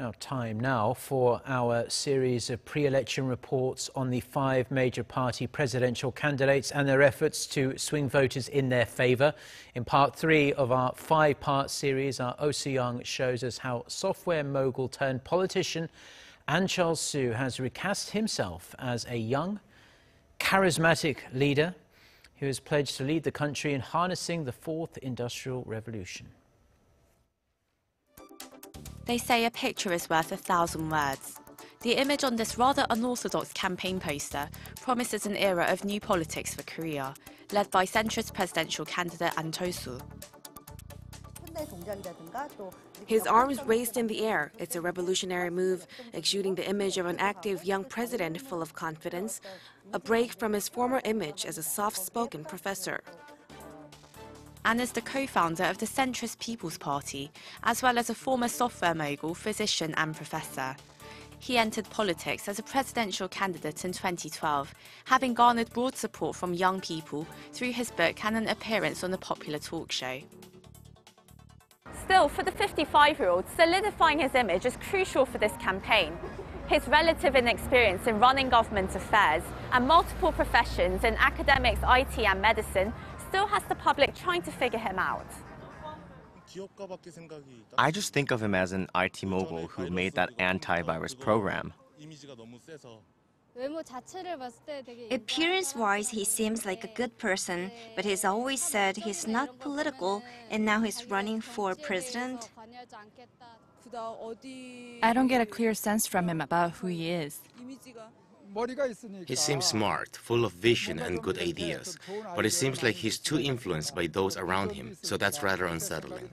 Now, time now for our series of pre-election reports on the five major party presidential candidates and their efforts to swing voters in their favour. In part three of our five-part series, our Oh Soo-young shows us how software mogul turned politician Ahn Cheol-soo has recast himself as a young, charismatic leader who has pledged to lead the country in harnessing the fourth industrial revolution. They say a picture is worth a thousand words. The image on this rather unorthodox campaign poster promises an era of new politics for Korea, led by centrist presidential candidate Ahn Cheol-soo. His arms raised in the air, it's a revolutionary move, exuding the image of an active young president full of confidence, a break from his former image as a soft-spoken professor Ahn is the co-founder of the centrist People's Party, as well as a former software mogul, physician and professor. He entered politics as a presidential candidate in 2012, having garnered broad support from young people through his book and an appearance on a popular talk show. Still, for the 55-year-old, solidifying his image is crucial for this campaign. His relative inexperience in running government affairs and multiple professions in academics, IT and medicine still has the public trying to figure him out. I just think of him as an IT mogul who made that antivirus program. Appearance-wise, he seems like a good person, but he's always said he's not political, and now he's running for president. I don't get a clear sense from him about who he is. He seems smart, full of vision and good ideas, but it seems like he's too influenced by those around him, so that's rather unsettling.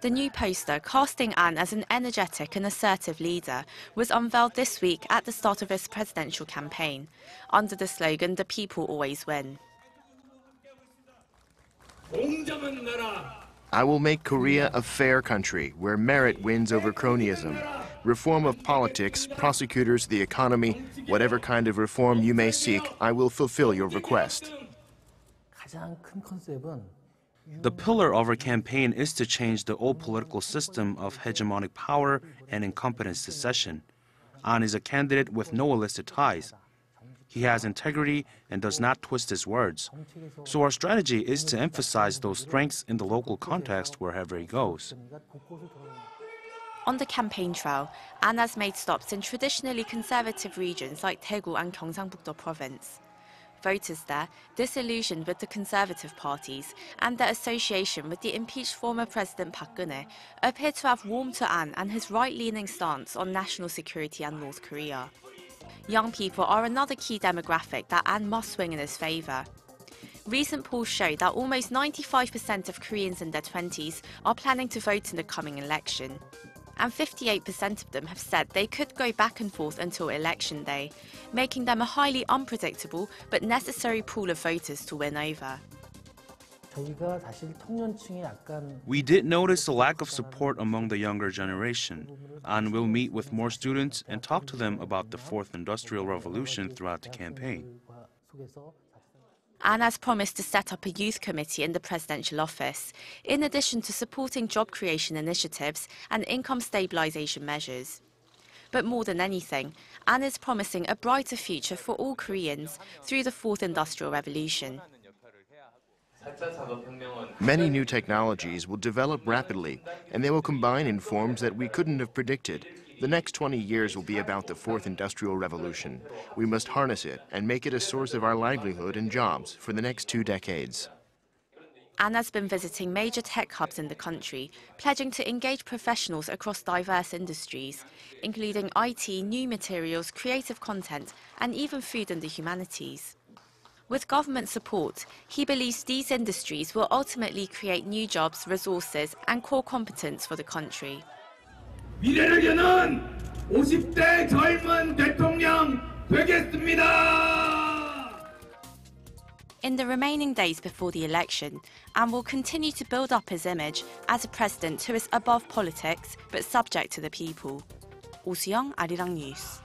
The new poster, casting Ahn as an energetic and assertive leader, was unveiled this week at the start of his presidential campaign, under the slogan, The People Always Win. I will make Korea a fair country where merit wins over cronyism reform of politics, prosecutors, the economy, whatever kind of reform you may seek, I will fulfill your request. The pillar of our campaign is to change the old political system of hegemonic power and incompetent secession. Ahn is a candidate with no illicit ties. He has integrity and does not twist his words. So our strategy is to emphasize those strengths in the local context wherever he goes. On the campaign trail, Ahn has made stops in traditionally conservative regions like Daegu and Gyeongsangbuk-do province. Voters there, disillusioned with the conservative parties and their association with the impeached former President Park Geun-hye, appear to have warmed to Ahn and his right-leaning stance on national security and North Korea. Young people are another key demographic that Ahn must swing in his favour. Recent polls show that almost 95% of Koreans in their 20s are planning to vote in the coming election and 58% of them have said they could go back and forth until election day, making them a highly unpredictable but necessary pool of voters to win over. We did notice a lack of support among the younger generation, and we'll meet with more students and talk to them about the fourth industrial revolution throughout the campaign. Ahn has promised to set up a youth committee in the presidential office, in addition to supporting job creation initiatives and income stabilization measures. But more than anything, Ahn is promising a brighter future for all Koreans through the fourth industrial revolution. Many new technologies will develop rapidly, and they will combine in forms that we couldn't have predicted. The next 20 years will be about the fourth industrial revolution. We must harness it and make it a source of our livelihood and jobs for the next two decades. Ahn has been visiting major tech hubs in the country, pledging to engage professionals across diverse industries, including IT, new materials, creative content, and even food and the humanities. With government support, he believes these industries will ultimately create new jobs, resources, and core competence for the country. 미래를 여는 50대 젊은 대통령 되겠습니다. In the remaining days before the election, Ahn will continue to build up his image as a president who is above politics but subject to the people. Oh Young, Arirang News.